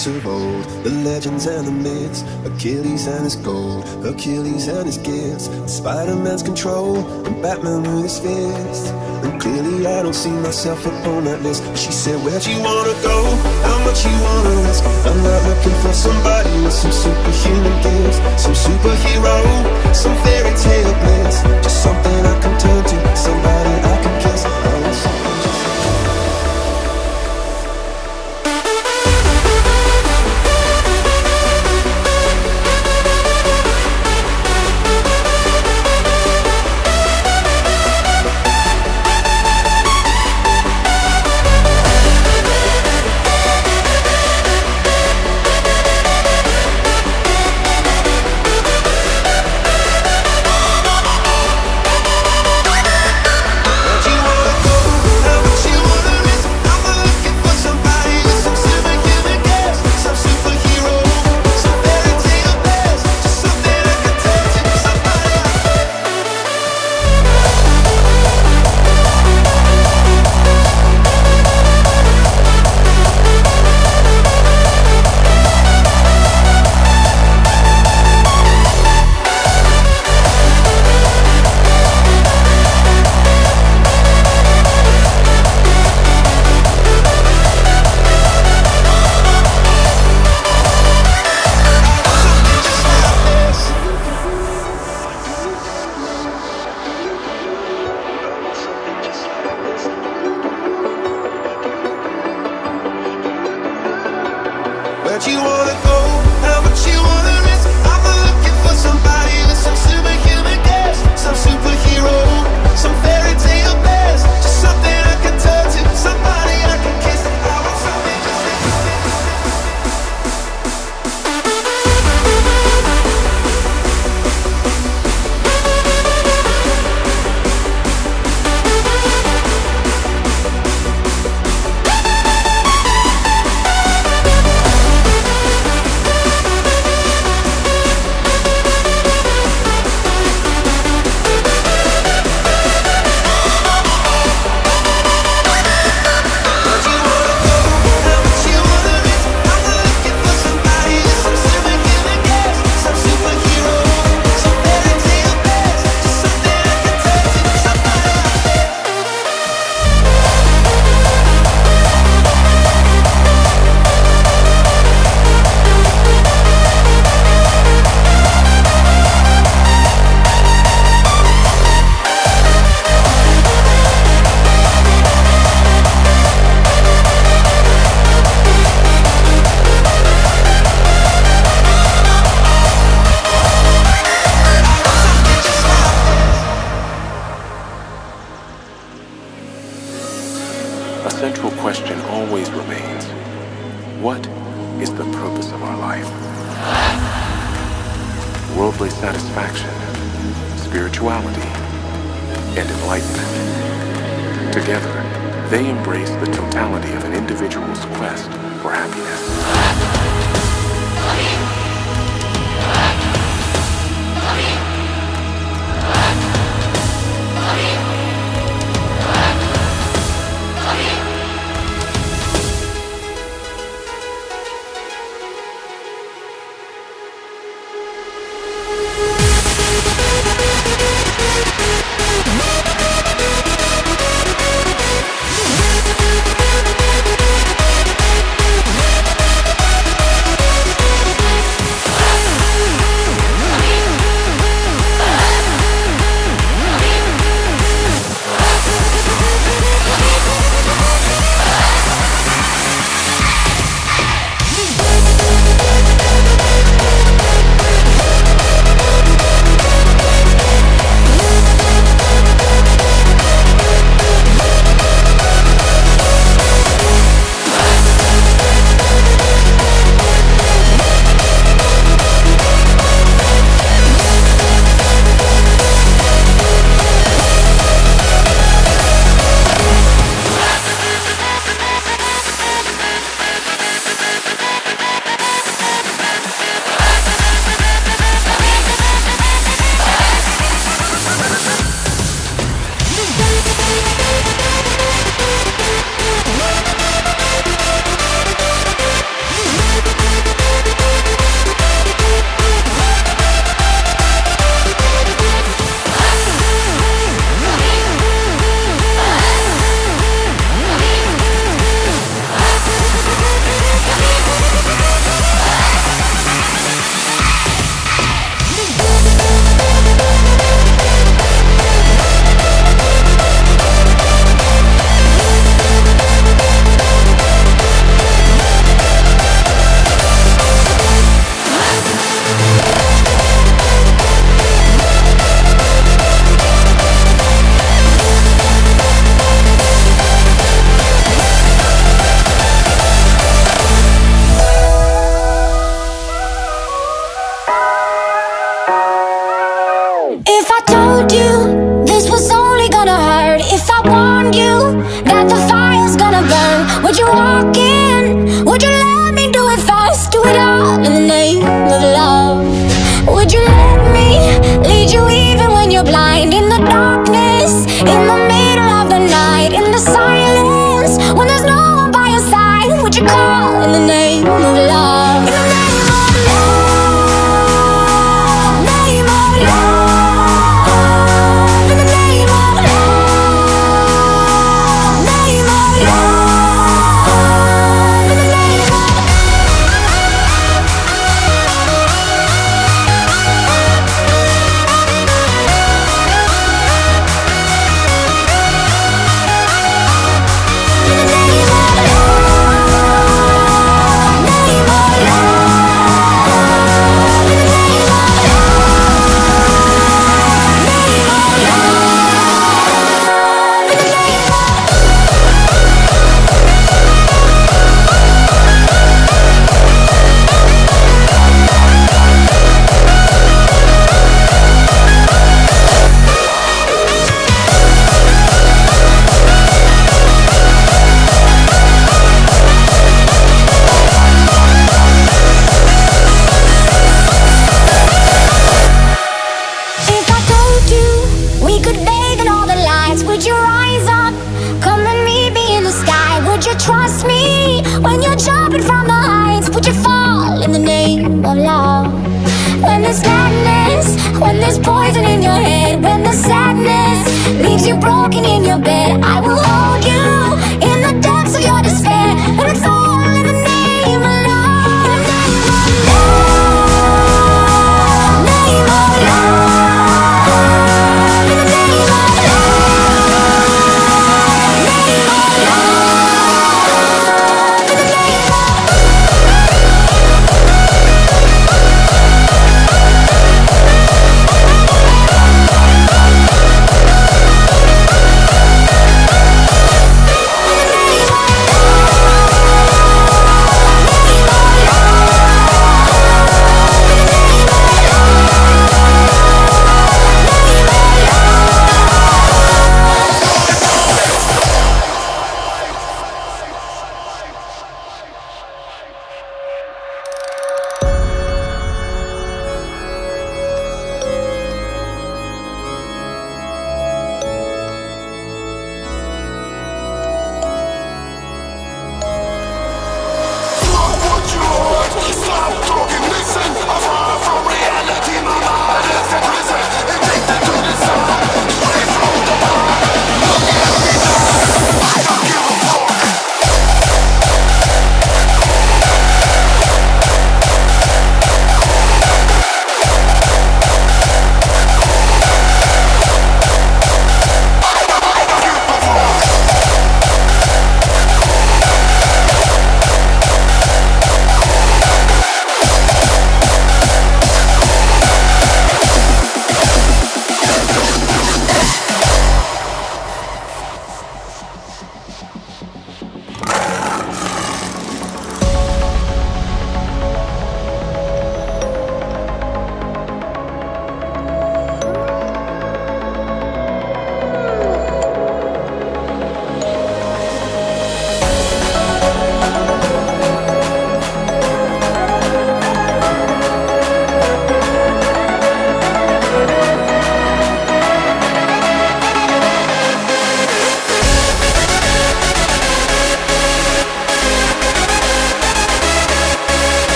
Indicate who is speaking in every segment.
Speaker 1: Of old, the legends and the myths, Achilles and his gold, Achilles and his gifts, Spider-Man's control, and Batman with his fists. And clearly I don't see myself upon that list. She said, where'd you wanna go? How much you wanna risk? I'm not looking for somebody with some superhuman gifts, some superhero, some fairy tale bliss, just something I can turn to, somebody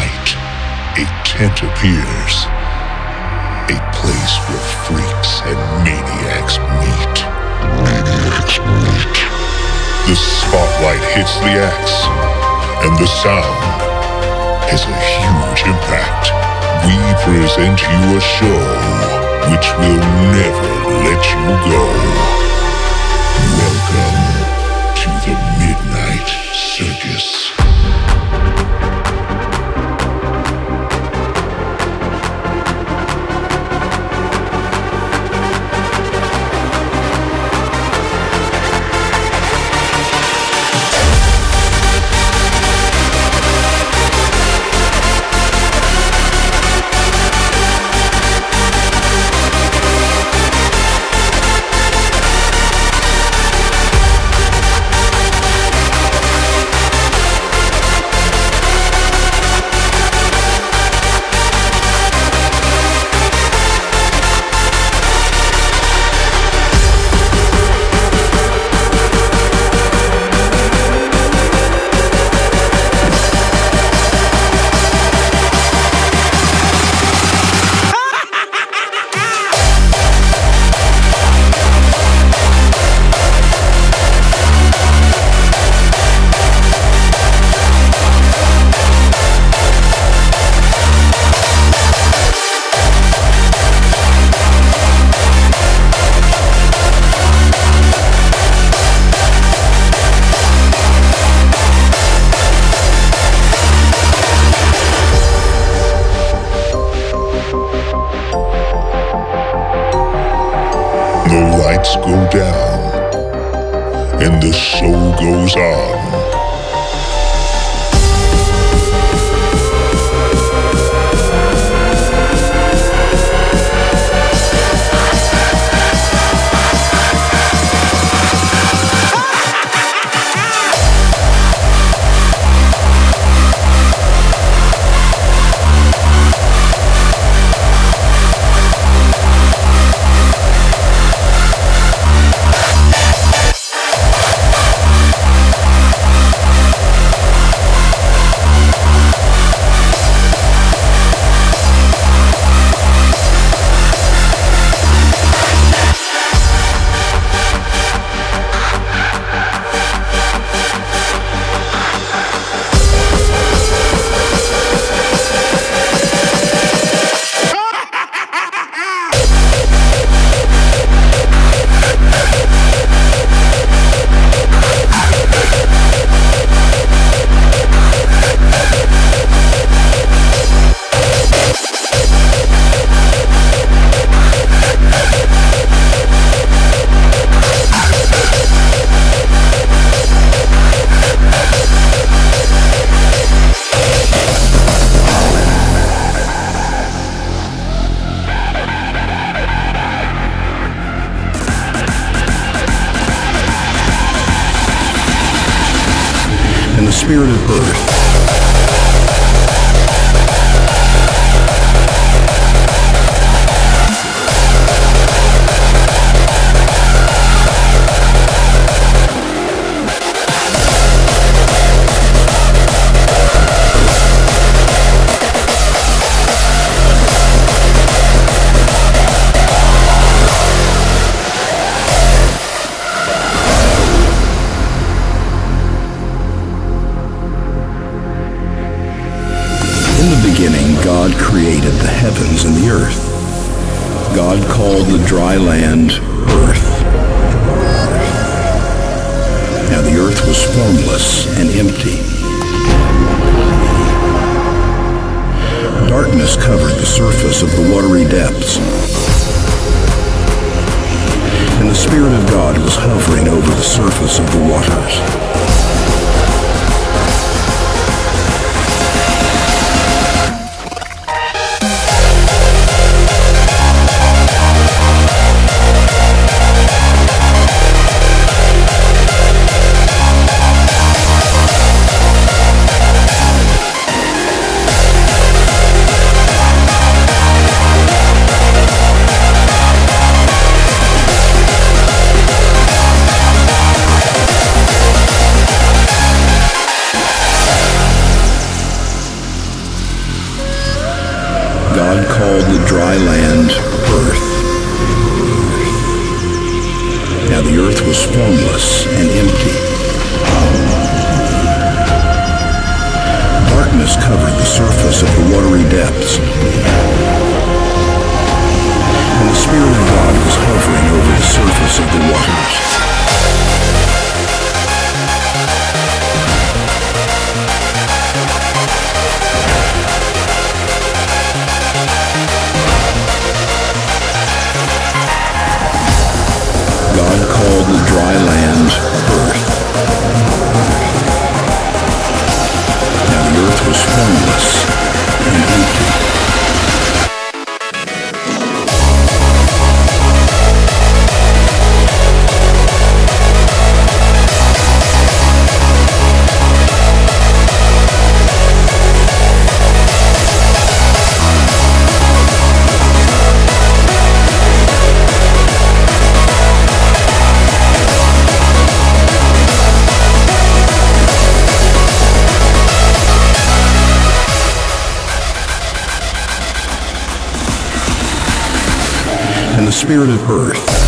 Speaker 1: night,
Speaker 2: a tent appears. A place where freaks and maniacs meet. Maniacs meet. The spotlight
Speaker 3: hits the axe, and the sound has a huge impact. We present you a show which will never let you
Speaker 4: go. God created the heavens and the earth. God called the dry land earth. Now the earth was formless and empty. Darkness covered the surface of the watery depths. And the Spirit of God was hovering over the surface of the waters.
Speaker 5: depths. And the Spirit of God was hovering over the surface of the waters. God called the dry land earth. Now the earth was formless Thank you. Spirit of earth.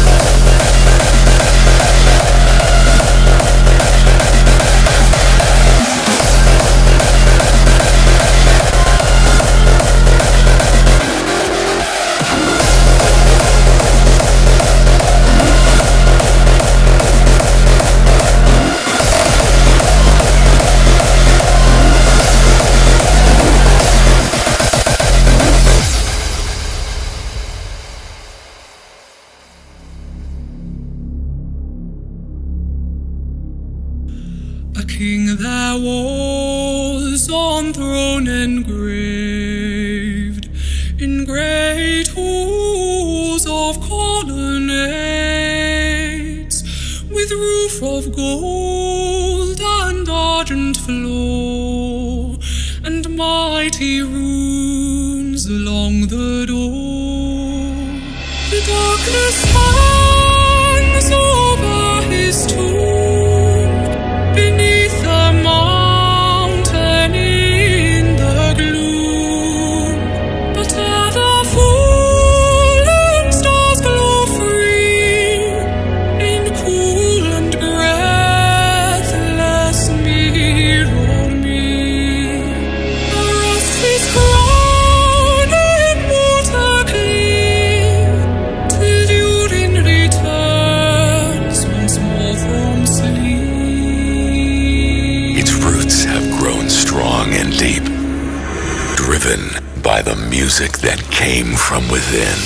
Speaker 5: driven by the music that came from within.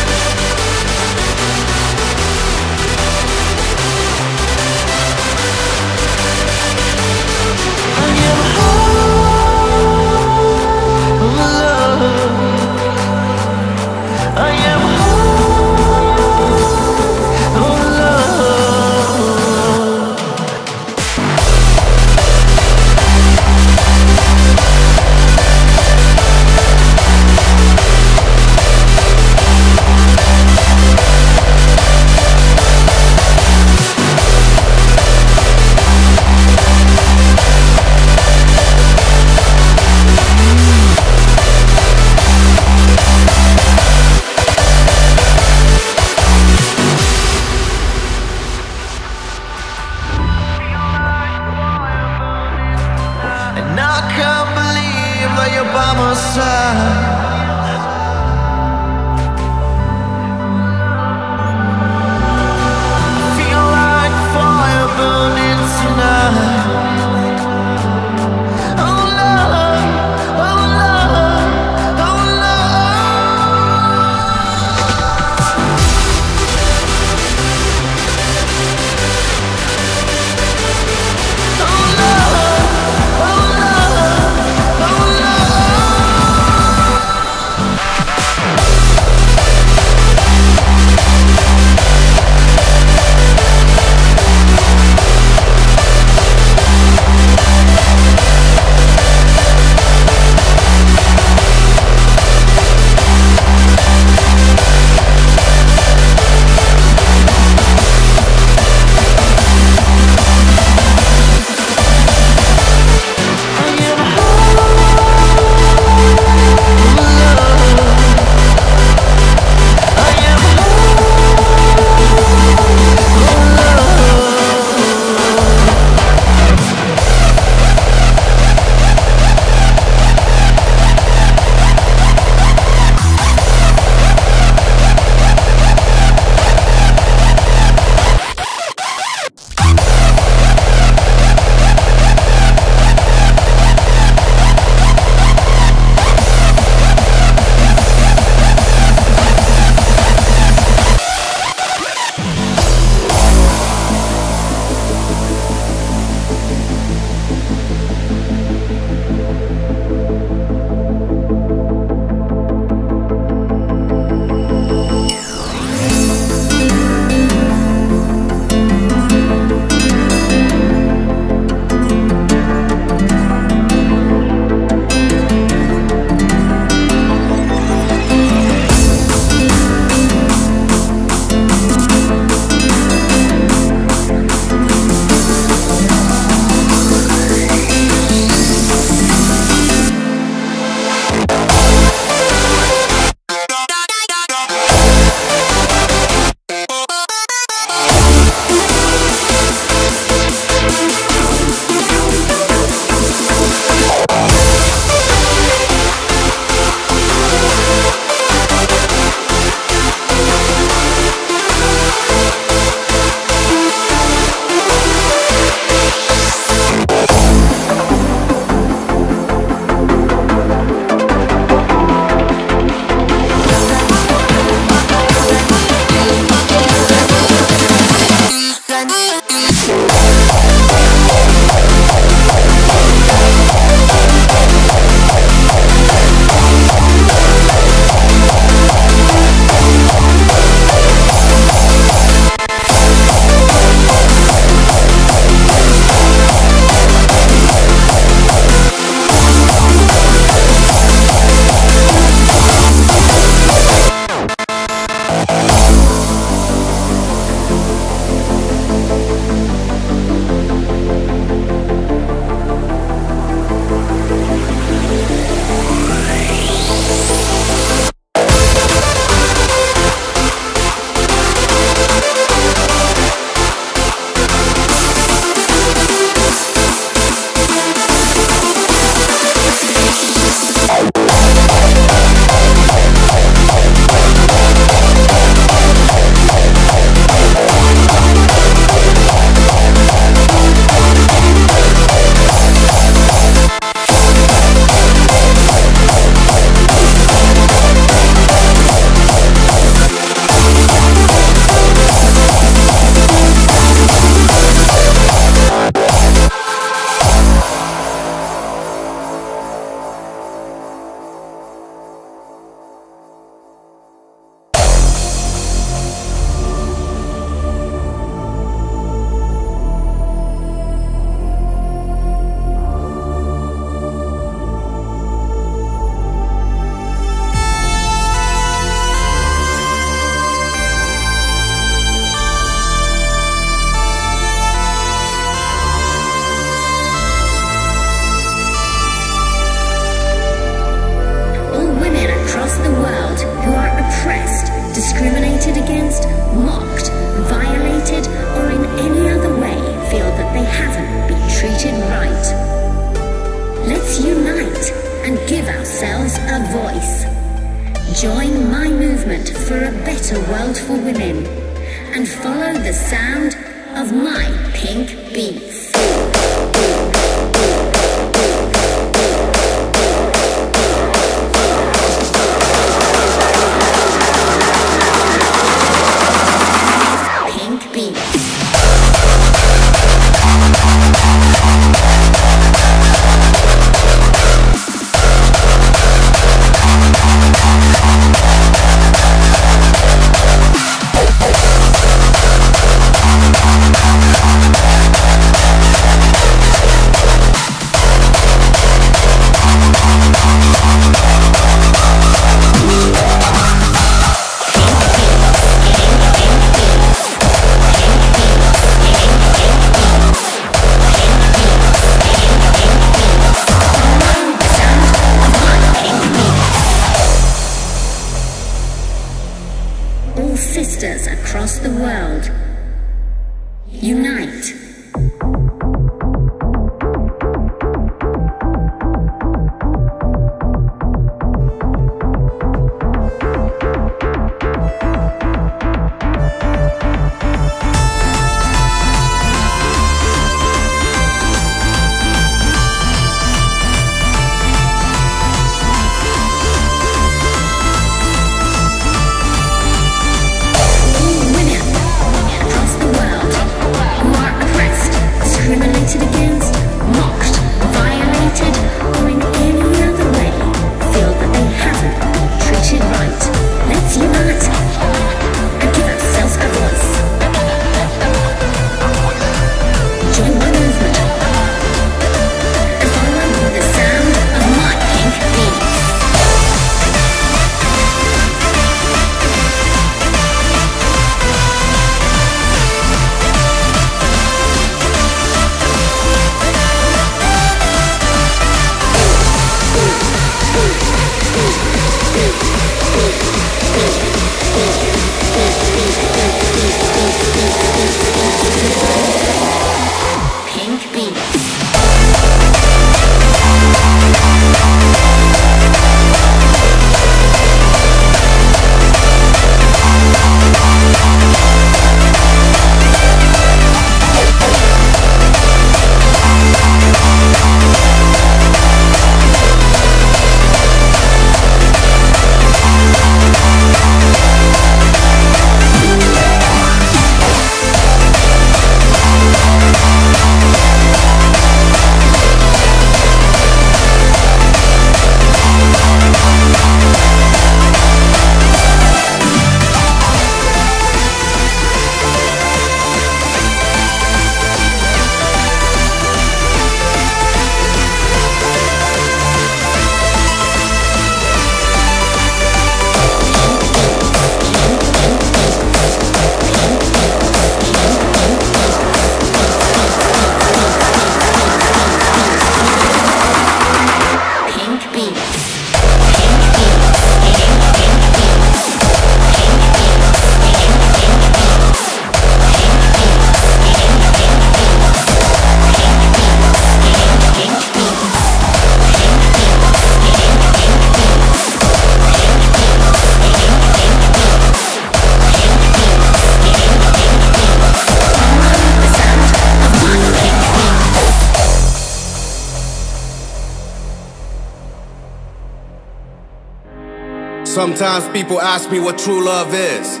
Speaker 6: Sometimes people ask me what true love is.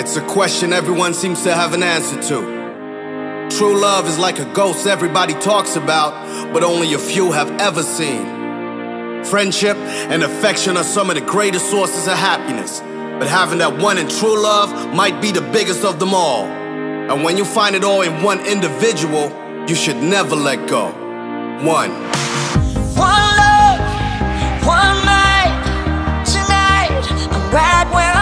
Speaker 6: It's a question everyone seems to have an answer to. True love is like a ghost everybody talks about, but only a few have ever seen. Friendship and affection are some of the greatest sources of happiness, but having that one in true love might be the biggest of them all. And when you find it all in one individual, you should never let go. One.
Speaker 7: right where